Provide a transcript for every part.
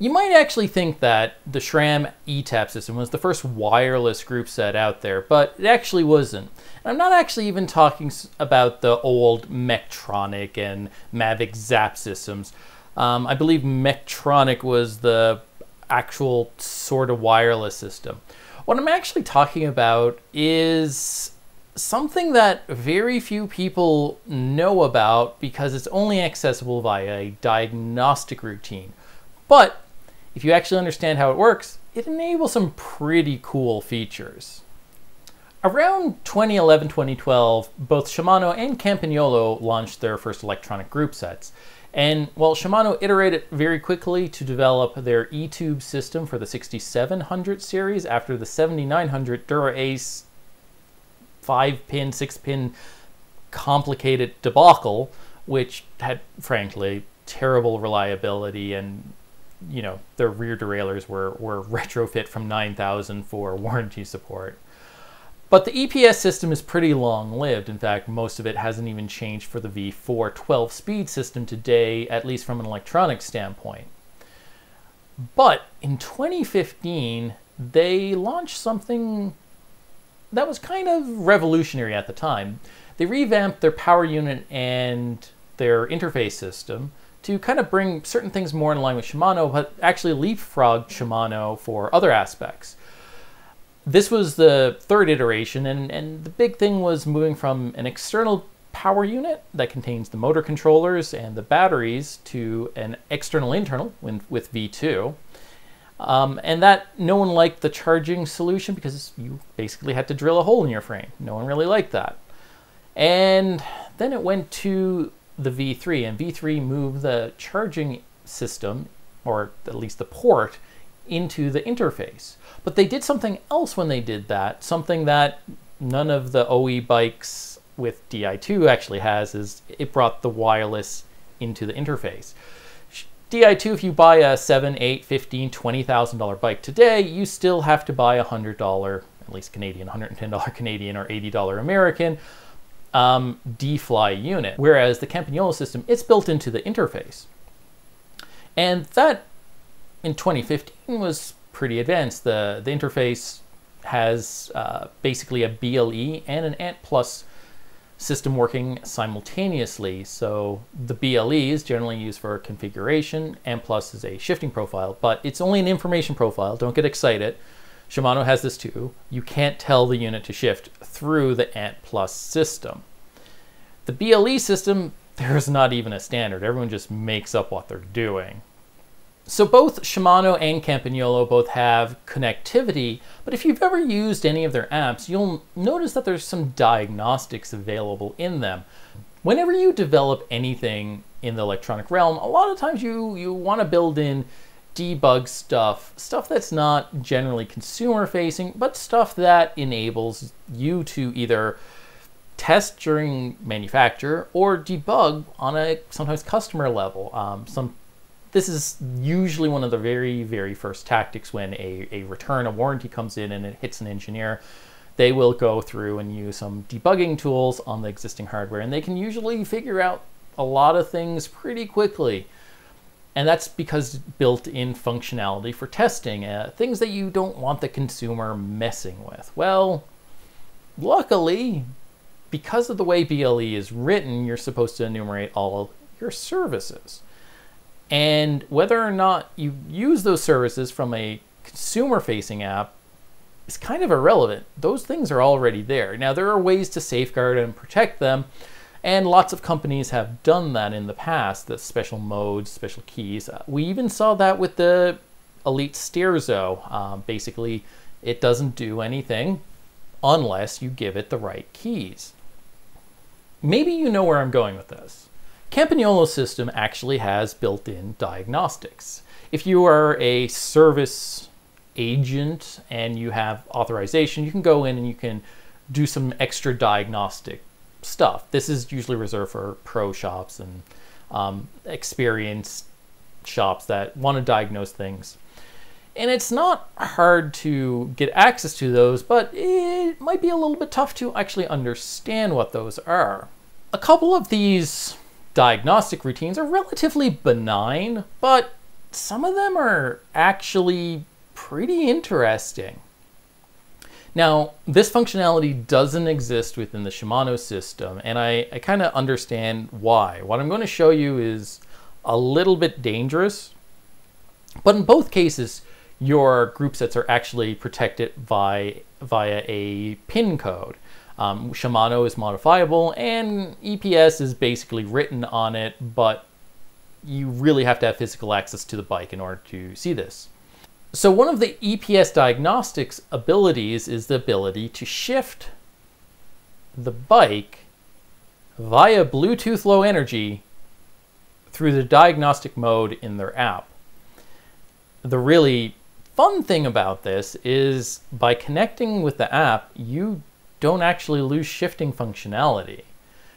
You might actually think that the SRAM ETAP system was the first wireless group set out there, but it actually wasn't. And I'm not actually even talking about the old Mektronic and Mavic Zap systems. Um, I believe Mektronic was the actual sort of wireless system. What I'm actually talking about is something that very few people know about because it's only accessible via a diagnostic routine. But if you actually understand how it works, it enables some pretty cool features. Around 2011 2012, both Shimano and Campagnolo launched their first electronic group sets. And well, Shimano iterated very quickly to develop their E-Tube system for the 6700 series after the 7900 Dura Ace 5 pin, 6 pin complicated debacle, which had frankly terrible reliability and you know, their rear derailleurs were, were retrofit from 9000 for warranty support. But the EPS system is pretty long lived. In fact, most of it hasn't even changed for the V4 12 speed system today, at least from an electronic standpoint. But in 2015, they launched something that was kind of revolutionary at the time. They revamped their power unit and their interface system to kind of bring certain things more in line with Shimano, but actually leapfrog Shimano for other aspects. This was the third iteration, and, and the big thing was moving from an external power unit that contains the motor controllers and the batteries to an external internal with, with V2. Um, and that no one liked the charging solution because you basically had to drill a hole in your frame. No one really liked that. And then it went to the V3, and V3 moved the charging system, or at least the port, into the interface. But they did something else when they did that, something that none of the OE bikes with Di2 actually has, is it brought the wireless into the interface. Di2, if you buy a 7, 8, 15, $20,000 bike today, you still have to buy a $100, at least Canadian, $110 Canadian or $80 American um, D-Fly unit, whereas the Campagnolo system, it's built into the interface. And that, in 2015, was pretty advanced. The, the interface has uh, basically a BLE and an ANT Plus system working simultaneously. So the BLE is generally used for configuration, ANT Plus is a shifting profile, but it's only an information profile, don't get excited. Shimano has this too. You can't tell the unit to shift through the ANT Plus system. The BLE system, there's not even a standard. Everyone just makes up what they're doing. So both Shimano and Campagnolo both have connectivity, but if you've ever used any of their apps, you'll notice that there's some diagnostics available in them. Whenever you develop anything in the electronic realm, a lot of times you, you want to build in debug stuff, stuff that's not generally consumer facing, but stuff that enables you to either test during manufacture or debug on a sometimes customer level. Um, some this is usually one of the very, very first tactics when a, a return, a warranty comes in and it hits an engineer. They will go through and use some debugging tools on the existing hardware, and they can usually figure out a lot of things pretty quickly. And that's because built in functionality for testing, uh, things that you don't want the consumer messing with. Well, luckily, because of the way BLE is written, you're supposed to enumerate all of your services. And whether or not you use those services from a consumer facing app is kind of irrelevant. Those things are already there. Now, there are ways to safeguard and protect them, and lots of companies have done that in the past, the special modes, special keys. Uh, we even saw that with the Elite Sterzo. Um, basically, it doesn't do anything unless you give it the right keys. Maybe you know where I'm going with this. Campagnolo's system actually has built-in diagnostics. If you are a service agent and you have authorization, you can go in and you can do some extra diagnostic stuff. This is usually reserved for pro shops and um, experienced shops that want to diagnose things. And it's not hard to get access to those, but it might be a little bit tough to actually understand what those are. A couple of these diagnostic routines are relatively benign, but some of them are actually pretty interesting. Now, this functionality doesn't exist within the Shimano system, and I, I kind of understand why. What I'm going to show you is a little bit dangerous, but in both cases, your group sets are actually protected by, via a pin code. Um, Shimano is modifiable, and EPS is basically written on it, but you really have to have physical access to the bike in order to see this. So one of the EPS diagnostics abilities is the ability to shift the bike via Bluetooth Low Energy through the diagnostic mode in their app. The really fun thing about this is by connecting with the app, you don't actually lose shifting functionality.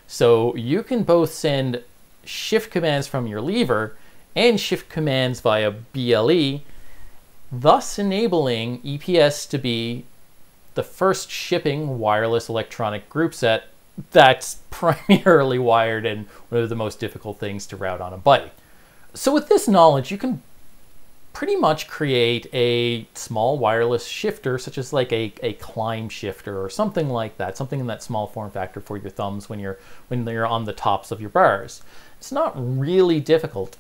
So you can both send shift commands from your lever and shift commands via BLE, thus enabling EPS to be the first shipping wireless electronic group set that's primarily wired and one of the most difficult things to route on a bike. So with this knowledge, you can pretty much create a small wireless shifter, such as like a, a climb shifter or something like that, something in that small form factor for your thumbs when you're when you're on the tops of your bars. It's not really difficult.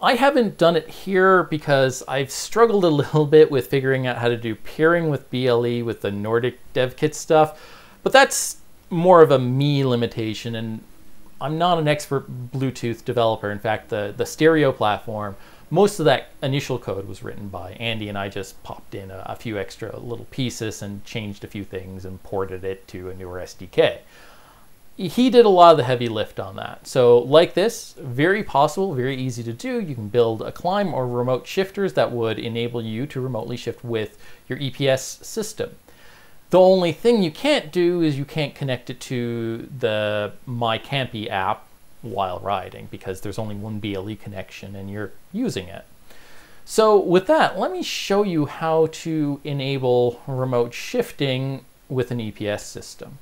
I haven't done it here because I've struggled a little bit with figuring out how to do peering with BLE with the Nordic dev kit stuff, but that's more of a me limitation and I'm not an expert Bluetooth developer. In fact, the, the Sterzo platform, most of that initial code was written by Andy and I just popped in a, a few extra little pieces and changed a few things and ported it to a newer SDK he did a lot of the heavy lift on that. So like this, very possible, very easy to do. You can build a climb or remote shifters that would enable you to remotely shift with your EPS system. The only thing you can't do is you can't connect it to the MyCampy app while riding because there's only one BLE connection and you're using it. So with that, let me show you how to enable remote shifting with an EPS system.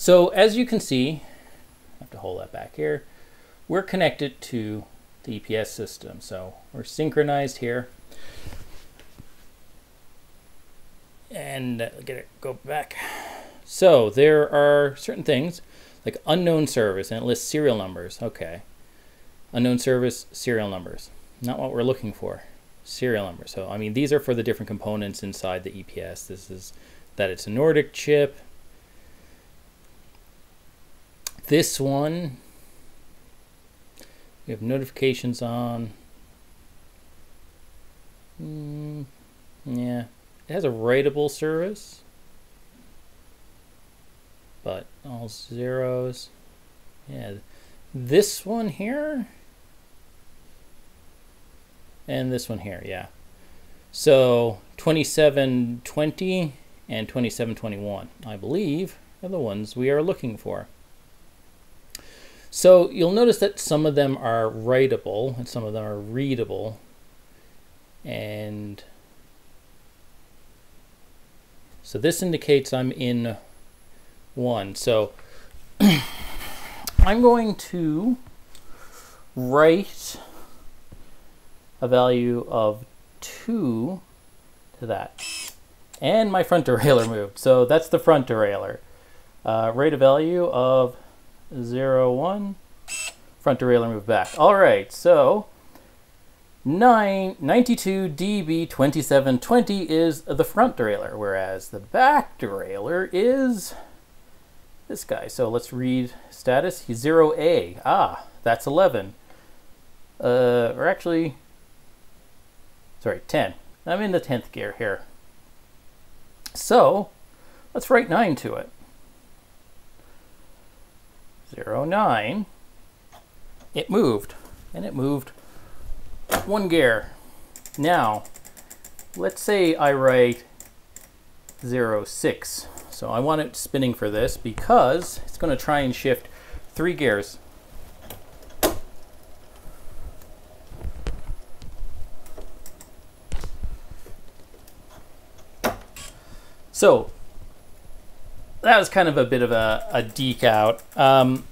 So as you can see, I have to hold that back here, we're connected to the EPS system. So we're synchronized here. And get it, go back. So there are certain things like unknown service and it lists serial numbers. Okay. Unknown service, serial numbers. Not what we're looking for. Serial numbers. So, I mean, these are for the different components inside the EPS. This is that it's a Nordic chip, this one, we have notifications on. Mm, yeah, it has a writable service, but all zeros. Yeah, this one here, and this one here, yeah. So 2720 and 2721, I believe, are the ones we are looking for. So you'll notice that some of them are writable and some of them are readable. And so this indicates I'm in one. So I'm going to write a value of 2 to that. And my front derailleur moved. So that's the front derailleur. Uh, write a value of zero, one. Front derailleur move back. All right, so 9, 92 dB 2720 is the front derailleur, whereas the back derailleur is this guy. So let's read status. He's 0A. Ah, that's 11. Uh, or actually, sorry, 10. I'm in the 10th gear here. So let's write 9 to it. 09, it moved, and it moved one gear. Now, let's say I write 06. So I want it spinning for this because it's going to try and shift three gears. So that was kind of a bit of a, a deke out. Um,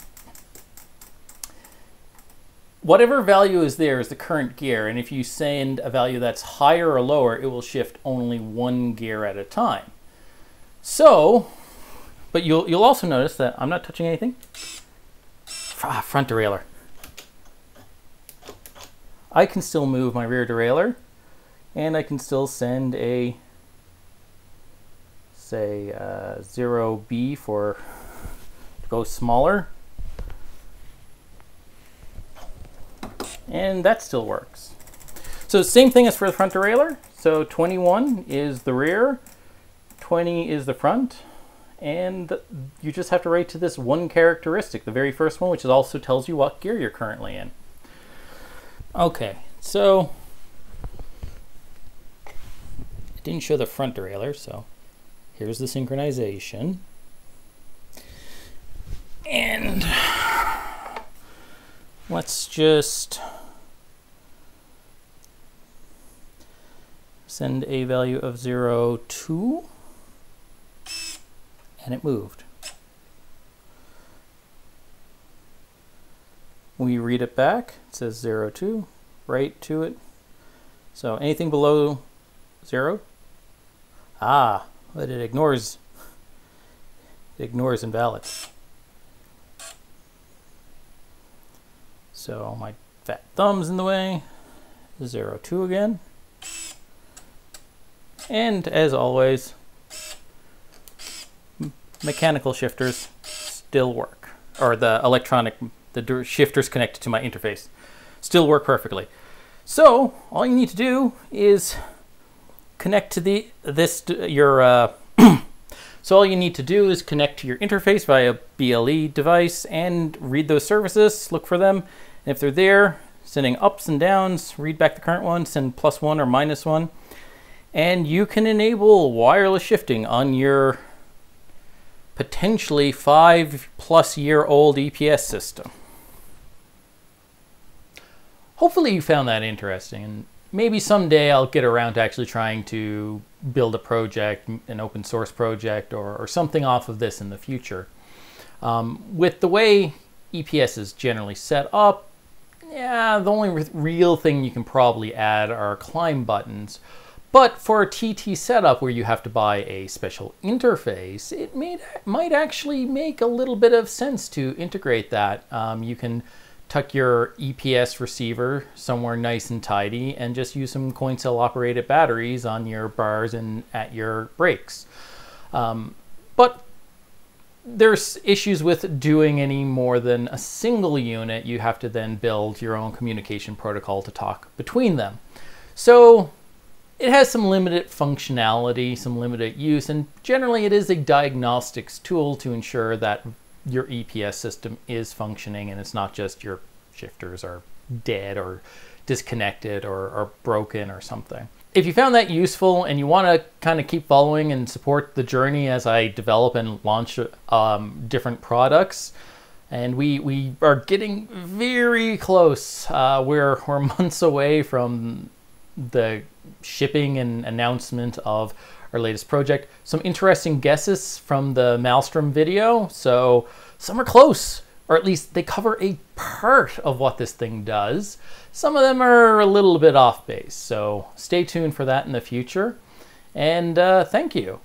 whatever value is there is the current gear, and if you send a value that's higher or lower, it will shift only one gear at a time. So, but you'll, you'll also notice that I'm not touching anything. Ah, front derailleur. I can still move my rear derailleur, and I can still send a, say, uh, 0B for go smaller. And that still works. So same thing as for the front derailleur. So 21 is the rear, 20 is the front, and you just have to write to this one characteristic, the very first one, which also tells you what gear you're currently in. Okay, so it didn't show the front derailleur, so here's the synchronization. And let's just send a value of 0, 2, and it moved. We read it back, it says 0, 2, right to it. So anything below 0, ah, but it ignores, it ignores invalid. So my fat thumb's in the way. Zero two again. And as always, mechanical shifters still work. Or the electronic, the shifters connected to my interface still work perfectly. So all you need to do is connect to the this your uh, so all you need to do is connect to your interface via BLE device and read those services, look for them, and if they're there, sending ups and downs, read back the current one, send plus one or minus one. And you can enable wireless shifting on your potentially five plus year old EPS system. Hopefully you found that interesting maybe someday I'll get around to actually trying to build a project, an open source project or, or something off of this in the future. Um, with the way EPS is generally set up, yeah, the only real thing you can probably add are climb buttons. But for a TT setup where you have to buy a special interface, it may, might actually make a little bit of sense to integrate that. Um, you can tuck your EPS receiver somewhere nice and tidy and just use some coin cell operated batteries on your bars and at your brakes. Um, but there's issues with doing any more than a single unit. You have to then build your own communication protocol to talk between them. So it has some limited functionality, some limited use, and generally it is a diagnostics tool to ensure that your EPS system is functioning and it's not just your shifters are dead or disconnected or, or broken or something if you found that useful and you want to kind of keep following and support the journey as I develop and launch um, different products, and we we are getting very close. Uh, we're we're months away from the shipping and announcement of our latest project. Some interesting guesses from the Maelstrom video. So some are close, or at least they cover a part of what this thing does. Some of them are a little bit off base, so stay tuned for that in the future. And uh, thank you.